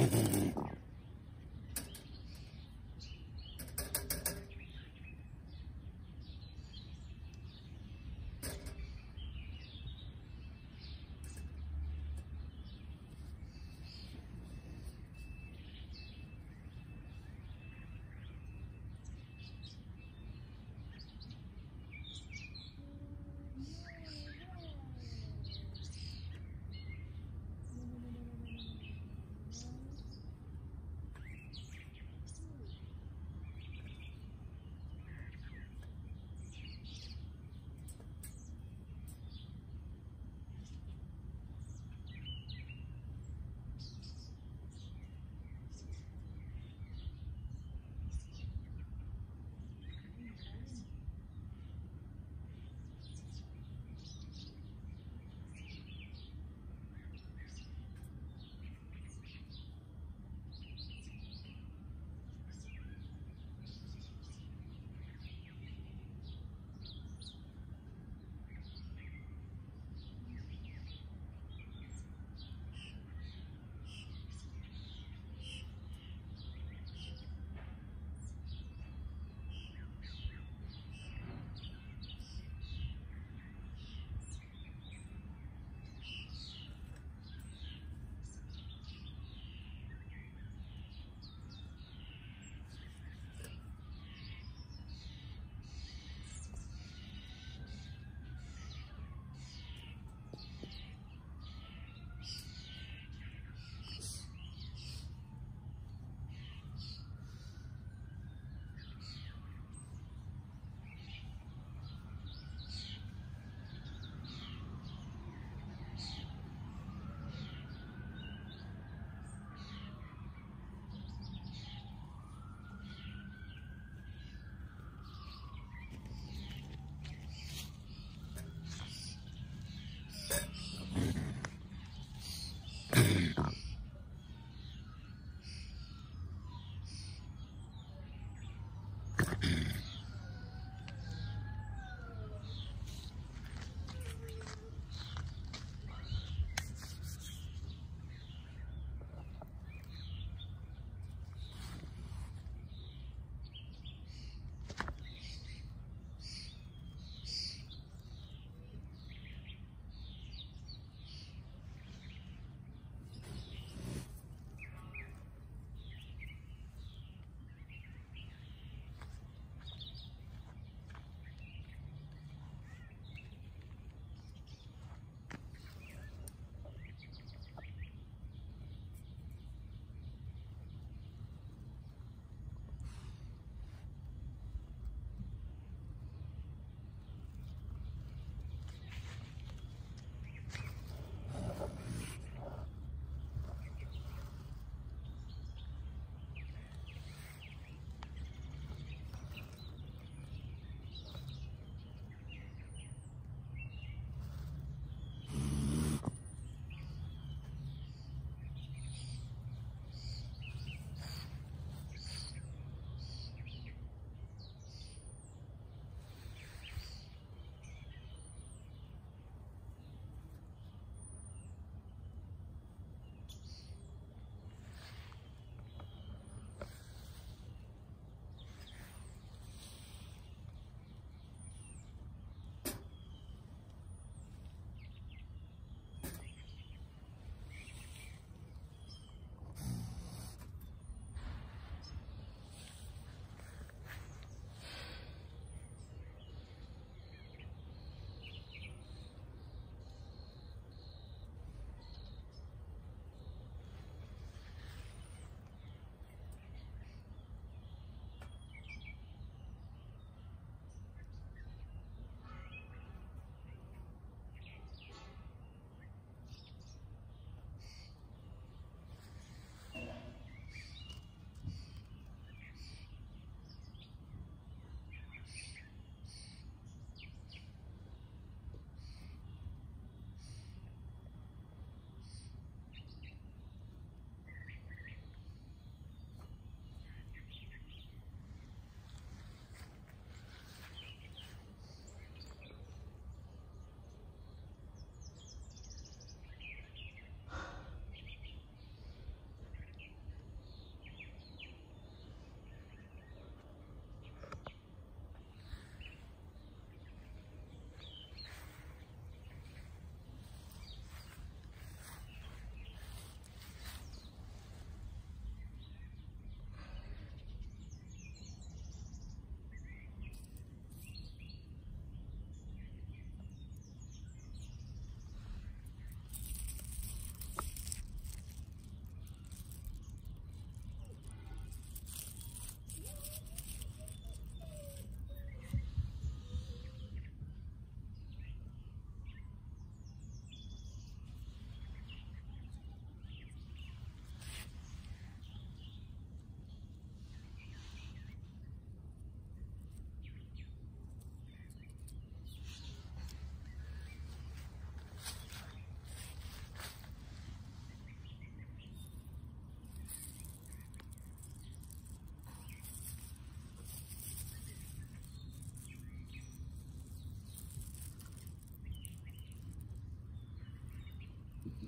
Mm-hmm.